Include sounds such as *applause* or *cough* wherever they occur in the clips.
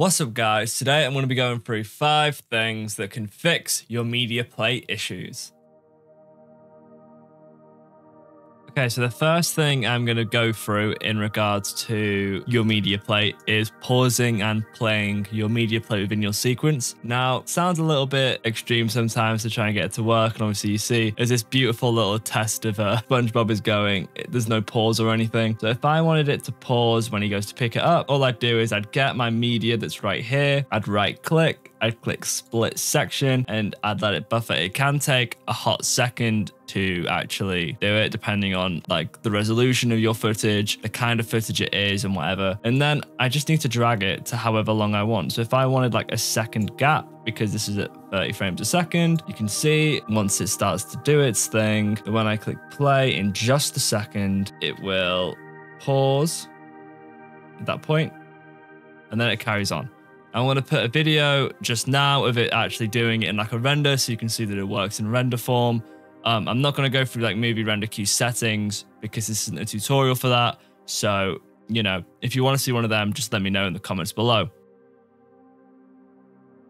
What's up guys? Today I'm going to be going through 5 things that can fix your media plate issues. Okay, so the first thing I'm going to go through in regards to your media plate is pausing and playing your media plate within your sequence. Now, sounds a little bit extreme sometimes to try and get it to work, and obviously you see there's this beautiful little test of uh, SpongeBob is going. There's no pause or anything. So if I wanted it to pause when he goes to pick it up, all I'd do is I'd get my media that's right here, I'd right click, I'd click split section and I'd let it buffer. It can take a hot second to actually do it depending on like the resolution of your footage, the kind of footage it is and whatever. And then I just need to drag it to however long I want. So if I wanted like a second gap, because this is at 30 frames a second, you can see once it starts to do its thing, when I click play in just a second, it will pause at that point and then it carries on. I want to put a video just now of it actually doing it in like a render so you can see that it works in render form. Um, I'm not going to go through like movie render queue settings because this isn't a tutorial for that. So, you know, if you want to see one of them, just let me know in the comments below.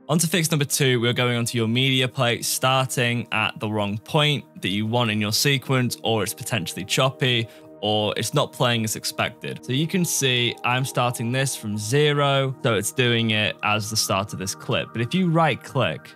On to fix number two, we're going onto your media plate starting at the wrong point that you want in your sequence, or it's potentially choppy, or it's not playing as expected. So you can see I'm starting this from zero, so it's doing it as the start of this clip. But if you right click,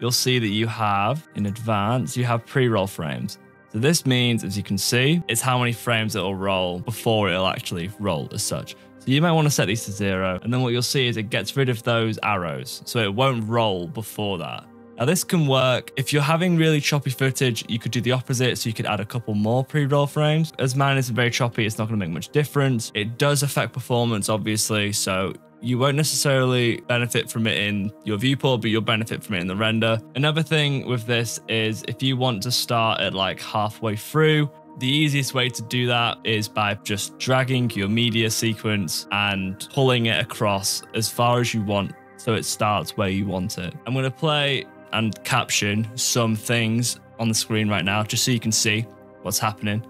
you'll see that you have in advance, you have pre-roll frames. So this means, as you can see, it's how many frames it'll roll before it'll actually roll as such. So you might want to set these to zero. And then what you'll see is it gets rid of those arrows. So it won't roll before that. Now this can work. If you're having really choppy footage, you could do the opposite. So you could add a couple more pre-roll frames. As mine is very choppy, it's not going to make much difference. It does affect performance, obviously. So you won't necessarily benefit from it in your viewport, but you'll benefit from it in the render. Another thing with this is if you want to start at like halfway through, the easiest way to do that is by just dragging your media sequence and pulling it across as far as you want so it starts where you want it. I'm going to play and caption some things on the screen right now, just so you can see what's happening.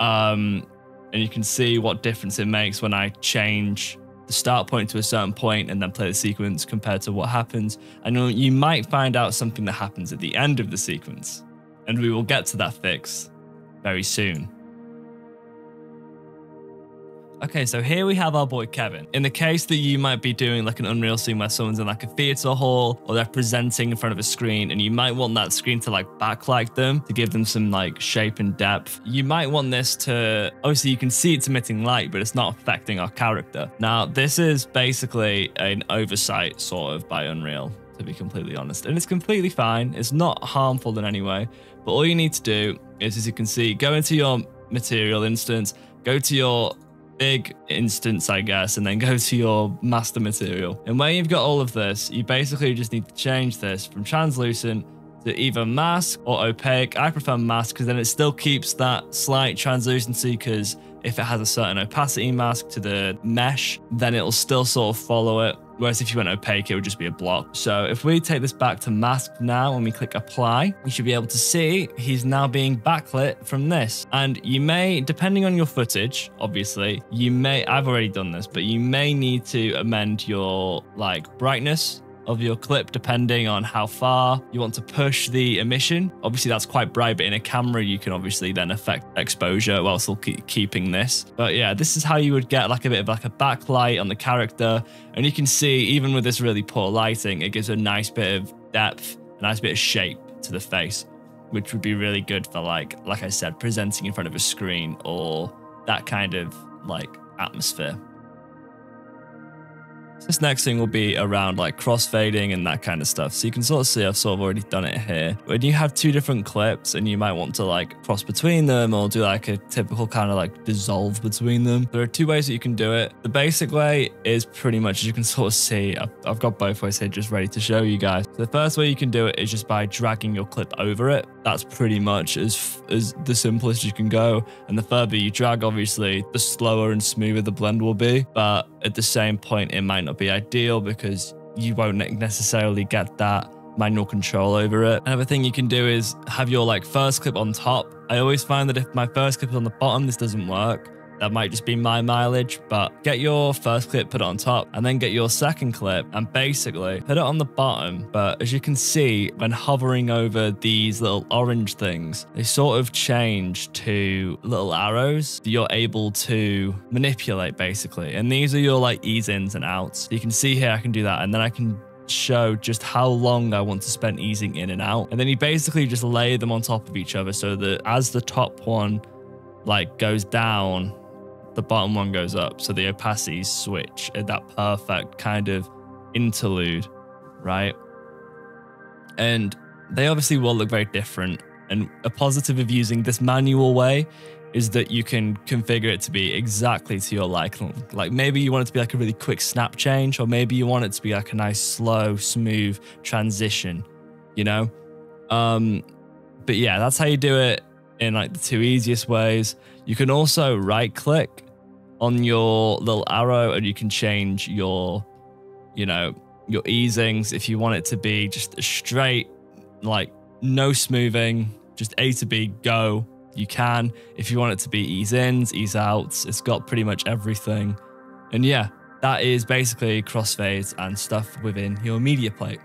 Um, and you can see what difference it makes when I change the start point to a certain point and then play the sequence compared to what happens. And you might find out something that happens at the end of the sequence. And we will get to that fix very soon. Okay, so here we have our boy Kevin. In the case that you might be doing like an Unreal scene where someone's in like a theater hall or they're presenting in front of a screen and you might want that screen to like backlight them to give them some like shape and depth. You might want this to, obviously you can see it's emitting light, but it's not affecting our character. Now, this is basically an oversight sort of by Unreal to be completely honest. And it's completely fine. It's not harmful in any way. But all you need to do is, as you can see, go into your material instance, go to your big instance, I guess, and then go to your master material. And when you've got all of this, you basically just need to change this from translucent to either mask or opaque. I prefer mask because then it still keeps that slight translucency because if it has a certain opacity mask to the mesh, then it'll still sort of follow it. Whereas if you went opaque, it would just be a block. So if we take this back to mask now and we click apply, we should be able to see he's now being backlit from this. And you may, depending on your footage, obviously, you may, I've already done this, but you may need to amend your like brightness of your clip depending on how far you want to push the emission. Obviously, that's quite bright, but in a camera, you can obviously then affect exposure while still keep keeping this. But yeah, this is how you would get like a bit of like a backlight on the character. And you can see, even with this really poor lighting, it gives a nice bit of depth, a nice bit of shape to the face, which would be really good for like, like I said, presenting in front of a screen or that kind of like atmosphere. This next thing will be around like crossfading and that kind of stuff. So you can sort of see I've sort of already done it here. When you have two different clips and you might want to like cross between them or do like a typical kind of like dissolve between them, there are two ways that you can do it. The basic way is pretty much, as you can *laughs* sort of see, I've, got both ways here just ready to show you guys. The first way you can do it is just by dragging your clip over it. That's pretty much as, as the simplest you can go. And the further you drag, obviously, the slower and smoother the blend will be. But at the same point, it might not be ideal because you won't necessarily get that manual control over it. Another thing you can do is have your like first clip on top. I always find that if my first clip is on the bottom, this doesn't work. That might just be my mileage, but get your first clip, put it on top, and then get your second clip and basically put it on the bottom. But as you can see, when hovering over these little orange things, they sort of change to little arrows that you're able to manipulate basically. And these are your like ease ins and outs. You can see here, I can do that. And then I can show just how long I want to spend easing in and out. And then you basically just lay them on top of each other so that as the top one like goes down, the bottom one goes up. So the opacities switch at that perfect kind of interlude, right? And they obviously will look very different. And a positive of using this manual way is that you can configure it to be exactly to your liking. Like maybe you want it to be like a really quick snap change, or maybe you want it to be like a nice, slow, smooth transition, you know? Um, but yeah, that's how you do it in like the two easiest ways. You can also right click on your little arrow and you can change your, you know, your easings if you want it to be just straight, like no smoothing, just A to B, go you can. If you want it to be ease ins, ease outs, it's got pretty much everything. And yeah, that is basically crossfades and stuff within your media plate.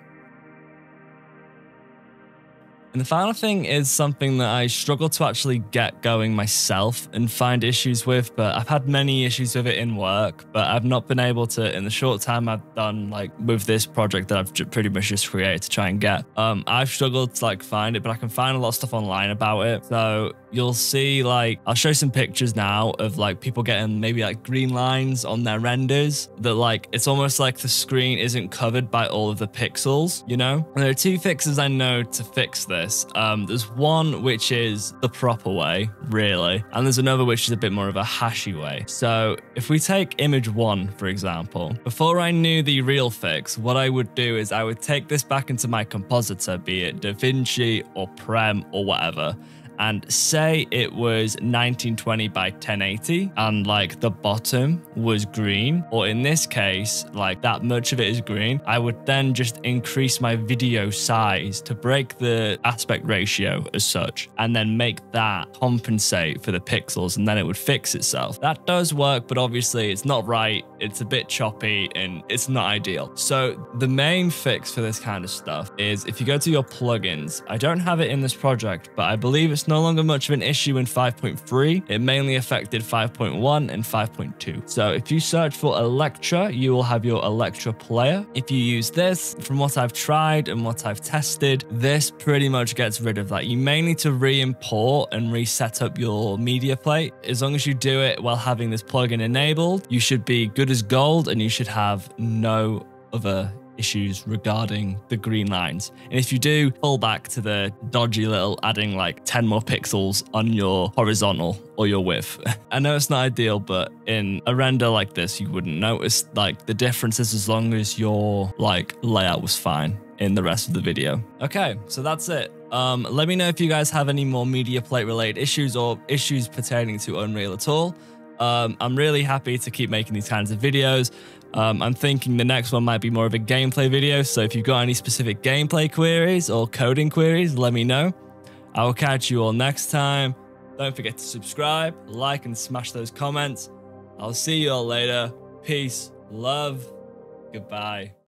And the final thing is something that I struggle to actually get going myself and find issues with, but I've had many issues with it in work, but I've not been able to, in the short time I've done like with this project that I've pretty much just created to try and get, um, I've struggled to like find it, but I can find a lot of stuff online about it. So you'll see like I'll show some pictures now of like people getting maybe like green lines on their renders that like it's almost like the screen isn't covered by all of the pixels, you know? And there are two fixes I know to fix this. Um, there's one which is the proper way, really, and there's another which is a bit more of a hashy way. So if we take image one, for example, before I knew the real fix, what I would do is I would take this back into my compositor, be it DaVinci or Prem or whatever, and say it was 1920 by 1080 and like the bottom was green or in this case like that much of it is green i would then just increase my video size to break the aspect ratio as such and then make that compensate for the pixels and then it would fix itself. That does work but obviously it's not right. It's a bit choppy and it's not ideal. So the main fix for this kind of stuff is if you go to your plugins i don't have it in this project but i believe no longer much of an issue in 5.3. It mainly affected 5.1 and 5.2. So if you search for Electra, you will have your Electra player. If you use this, from what I've tried and what I've tested, this pretty much gets rid of that. You may need to re-import and reset up your media plate. As long as you do it while having this plugin enabled, you should be good as gold and you should have no other issues regarding the green lines. And if you do, pull back to the dodgy little adding like 10 more pixels on your horizontal or your width. *laughs* I know it's not ideal, but in a render like this, you wouldn't notice like the differences as long as your like layout was fine in the rest of the video. Okay, so that's it. Um, let me know if you guys have any more media plate related issues or issues pertaining to Unreal at all. Um, I'm really happy to keep making these kinds of videos. Um, I'm thinking the next one might be more of a gameplay video, so if you've got any specific gameplay queries or coding queries, let me know. I will catch you all next time. Don't forget to subscribe, like, and smash those comments. I'll see you all later. Peace, love, goodbye.